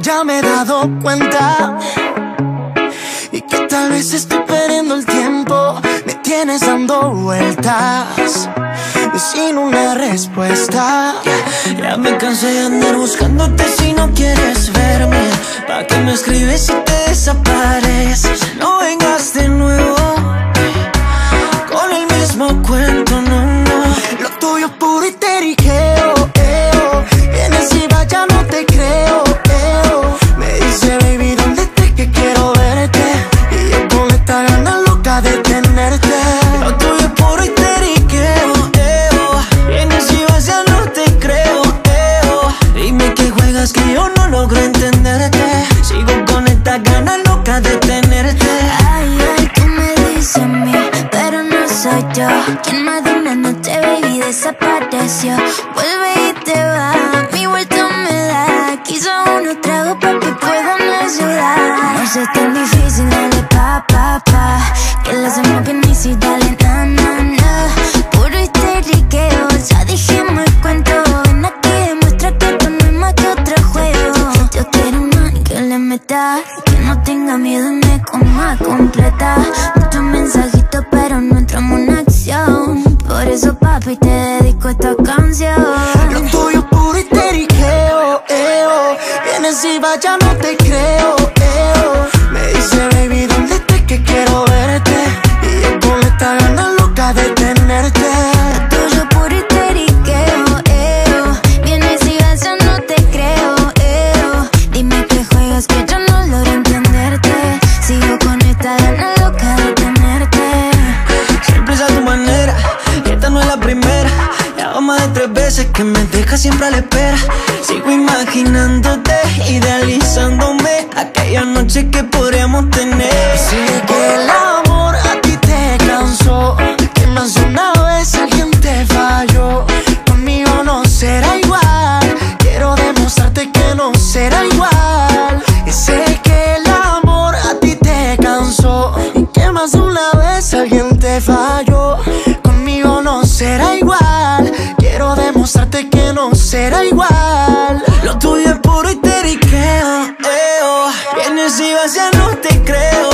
Ya me he dado cuenta y que tal vez estoy perdiendo el tiempo. Me tienes dando vueltas sin una respuesta. Ya me cansé de andar buscándote si no quieres verme. ¿Pa' qué me escribes y te desapareces? No vengas de soy yo. Quien más de una noche, baby, desapareció. Vuelve y te va, mi vuelta me da. Quiso unos tragos, papi, puedo me ayudar. No sé, es tan difícil, dale pa, pa, pa. Que lo hacemos bien easy, dale na, na, na. Puro histeriqueo, ya dijimos el cuento. Ven aquí, demuestra que esto no es más que otro juego. Yo quiero un man que le meta, que no tenga miedo me coma completa. Muchos mensajitos, acción. Por eso, papi, te dedico esta canción. Lo tuyo es puro histeriqueo, eo. Vienes y vaya, no te creo, eo. Me dice, baby, ¿dónde estás que quiero verte? Y yo con esta gana loca de tenerte. De tres veces que me dejas siempre a la espera. Sigo imaginándote, idealizándome aquella noche que podríamos tener. Tuyo es puro histeriqueo, eo. Vienes y vas, ya no te creo,